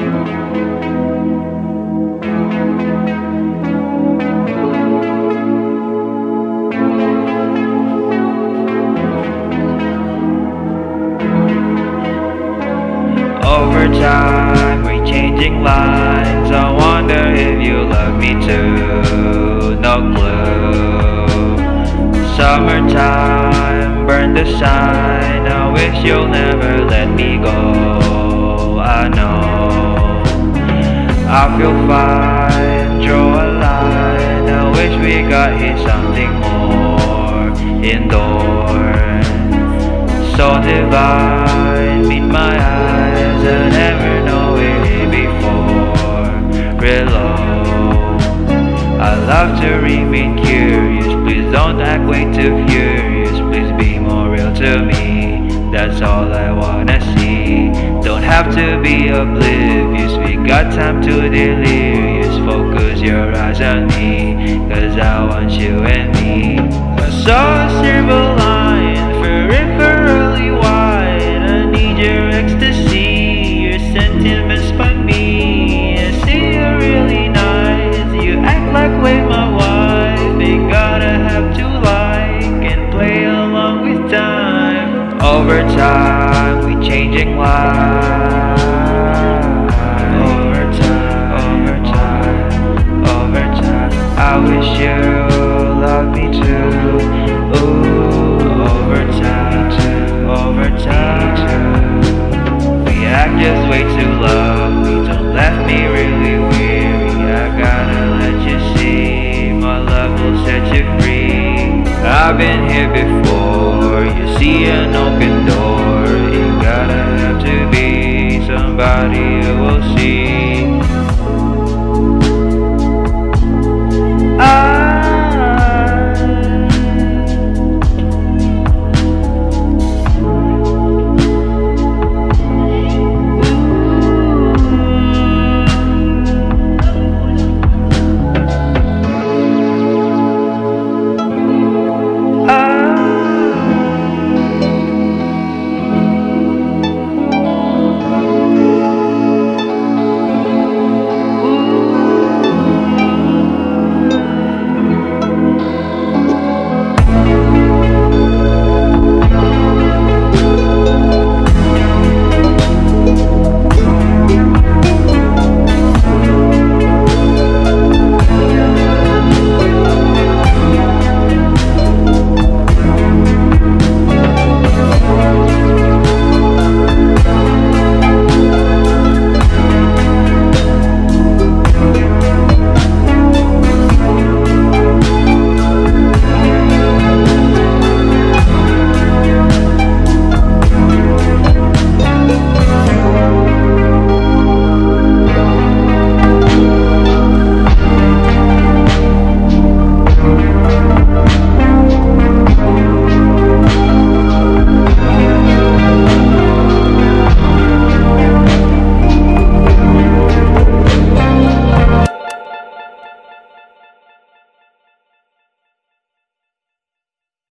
Over time, we're changing lines. I wonder if you love me too. No clue. Summertime, burn the sign. I wish you'll never let me go. I know. I feel fine, draw a line. I wish we got here something more indoors. So divine, meet my eyes. I never know it before. Real I love to remain curious. Please don't act way too furious. Please be more real to me. That's all I wanna see. Don't have to be oblivious. Got time to delirious. Focus your eyes on me. Cause I want you and me. I saw a silver line peripherally wide. I need your ecstasy. Your sentiments by me. I see you're really nice. You act like way my wife. They gotta have to like and play along with time. Over time, we changing lives. I've been here before. You see an open door. You gotta have to be somebody who will see